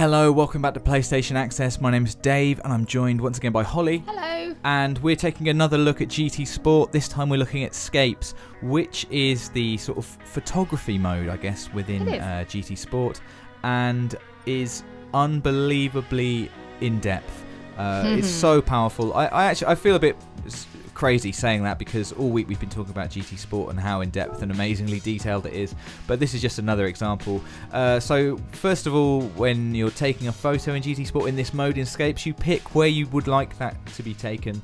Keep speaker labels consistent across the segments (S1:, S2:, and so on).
S1: Hello, welcome back to PlayStation Access. My name is Dave, and I'm joined once again by Hollie.
S2: Hello.
S1: And we're taking another look at GT Sport. This time we're looking at Scapes, which is the sort of photography mode, I guess, within uh, GT Sport, and is unbelievably in depth. Uh, it's so powerful. I, I actually I feel a bit crazy saying that because all week we've been talking about GT Sport and how in depth and amazingly detailed it is. But this is just another example. Uh, so first of all, when you're taking a photo in GT Sport in this mode in Scapes, you pick where you would like that to be taken.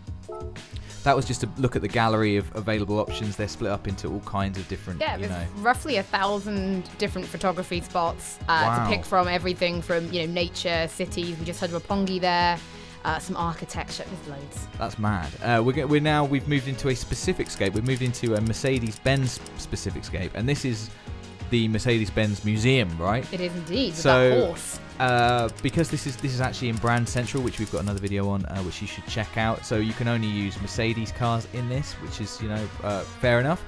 S1: That was just a look at the gallery of available options. They're split up into all kinds of different,
S2: Yeah,
S1: you know.
S2: roughly a thousand different photography spots uh,
S1: Wow.
S2: to pick from. Everything from you know nature, cities. We just had Roppongi there. Uh, some architecture. There's loads.
S1: That's mad. Uh, we're, we're now we've moved into a specific scape. We've moved into a Mercedes-Benz specific scape, and this is the Mercedes-Benz Museum, right?
S2: It is indeed.
S1: So-. Uh, because this is this is actually in Brand Central, which we've got another video on, uh, which you should check out. So you can only use Mercedes cars in this, which is you know uh, fair enough.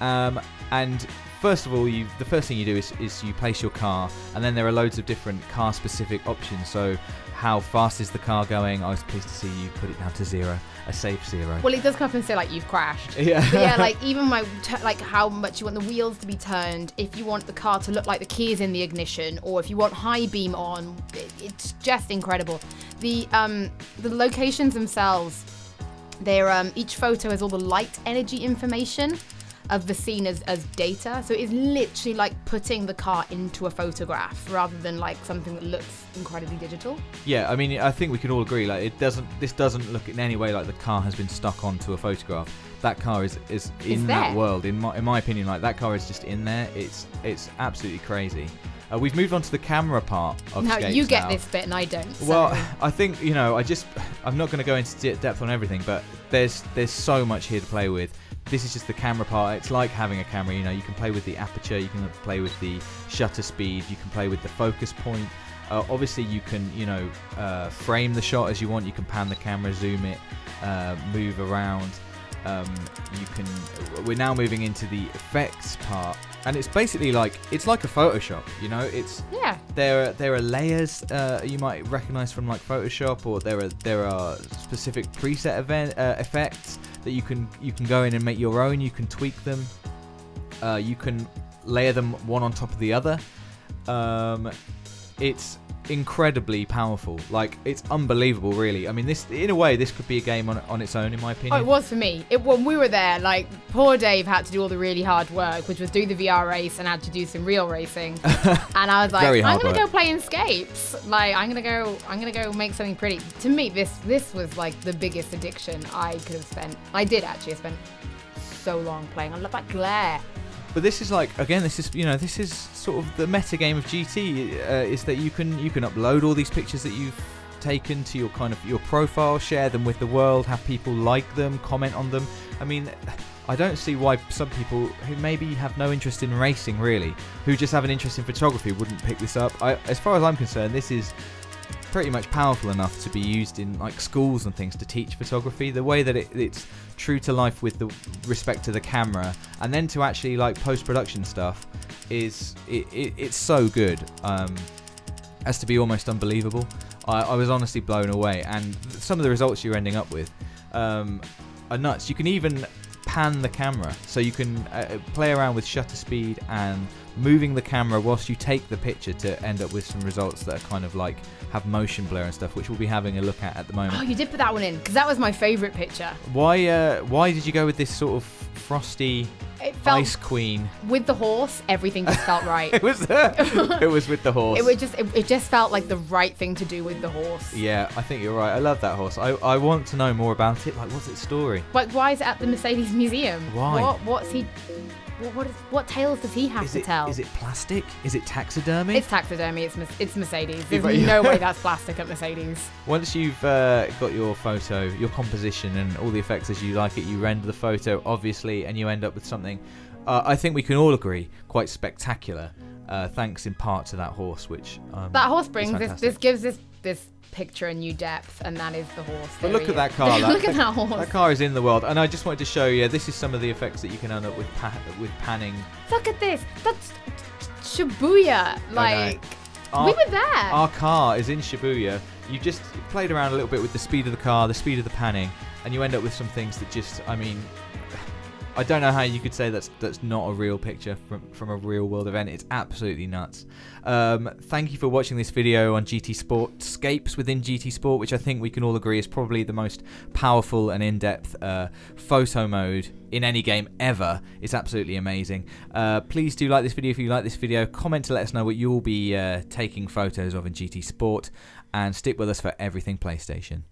S1: Um, and first of all, you the first thing you do is, is you place your car, and then there are loads of different car-specific options. So how fast is the car going? I was pleased to see you put it down to zero, a safe zero.
S2: Well, it does come up and say like you've crashed.
S1: yeah,
S2: But yeah, like even my like how much you want the wheels to be turned, if you want the car to look like the key is in the ignition, or if you want high beam on, it, it's just incredible. The um the locations themselves, they're um each photo has all the light energy information of the scene as, as data. So it is literally like putting the car into a photograph rather than like something that looks incredibly digital.
S1: Yeah, I mean, I think we can all agree. Like, it doesn't. This doesn't look in any way like the car has been stuck onto a photograph. That car is is in that
S2: there.
S1: world. In my in my opinion, like that car is just in there. It's it's absolutely crazy. Uh, we've moved on to the camera part of
S2: now you get
S1: now.
S2: this bit and I don't. so-
S1: Well, I think you know. I just I'm not going to go into depth on everything, but there's there's so much here to play with. This is just the camera part. It's like having a camera. You know, you can play with the aperture, you can play with the shutter speed, you can play with the focus point. Uh, obviously, you can you know uh, frame the shot as you want. You can pan the camera, zoom it, uh, move around. Um, you can. We're now moving into the effects part, and it's basically like it's like a Photoshop. You know, it's
S2: yeah.
S1: there are there are layers uh, you might recognize from like Photoshop, or there are there are specific preset event uh, effects that you can you can go in and make your own. You can tweak them. Uh, you can layer them one on top of the other. Um, it's incredibly powerful. Like it's unbelievable, really. I mean, this in a way this could be a game on on its own, in my opinion.
S2: Oh, it was for me. It when we were there, like poor Dave had to do all the really hard work, which was do the VR race and had to do some real racing. and I was like, I'm gonna
S1: work.
S2: go play Escapes. Like I'm gonna go, I'm gonna go make something pretty. To me, this this was like the biggest addiction I could have spent. I did actually. I spent so long playing. I love that glare.
S1: But this is like again, this is you know this is sort of the meta game of GT uh, is that you can you can upload all these pictures that you've taken to your kind of your profile, share them with the world, have people like them, comment on them. I mean, I don't see why some people who maybe have no interest in racing really, who just have an interest in photography, wouldn't pick this up. I, as far as I'm concerned, this is pretty much powerful enough to be used in like schools and things to teach photography. The way that it, it's true to life with the respect to the camera and then to actually like post-production stuff is it, it, it's so good um, as to be almost unbelievable. I, I was honestly blown away and some of the results you're ending up with um, are nuts. You can even pan the camera so you can uh, play around with shutter speed and moving the camera whilst you take the picture to end up with some results that are kind of like have motion blur and stuff which we'll be having a look at at the moment
S2: Oh, you did put that one in because that was my favorite picture.
S1: why uh, why did you go with this sort of frosty
S2: It felt
S1: ice queen
S2: with the horse, everything just felt right.
S1: it was uh, it was with the horse
S2: It would just, it, it just felt like the right thing to do with the horse.
S1: yeah i think you're right i love that horse i, I want to know more about it like what's its story
S2: Like, why is it at the Mercedes Museum?
S1: Why?
S2: What? What's he? What? What, is, what tales does he have
S1: is
S2: to
S1: it,
S2: tell?
S1: is it plastic is it taxidermy
S2: It's taxidermy. It's it's Mercedes. There's
S1: Right.
S2: no way that's plastic at Mercedes.
S1: Once you've uh, got your photo, your composition, and all the effects as you like it, you render the photo, obviously, and you end up with something. Uh, I think we can all agree quite spectacular, uh, thanks in part to that horse, which um,
S2: That horse brings this. This gives this this picture a new depth, and that is the horse.
S1: But
S2: There
S1: look at that
S2: is.
S1: car.
S2: look at that horse.
S1: That car is in the world, and I just wanted to show you. This is some of the effects that you can end up with pa- with panning.
S2: Look at this. That's Shibuya. Like
S1: our,
S2: we were there.
S1: our car is in Shibuya. You just played around a little bit with the speed of the car, the speed of the panning, and you end up with some things that just, I mean, I don't know how you could say that's that's not a real picture from from a real world event. It's absolutely nuts. Um, thank you for watching this video on GT Sport Scapes within GT Sport, which I think we can all agree is probably the most powerful and in-depth uh, photo mode in any game ever. It's absolutely amazing. Uh, please do like this video if you like this video. Comment to let us know what you'll be uh, taking photos of in GT Sport, and stick with us for everything PlayStation.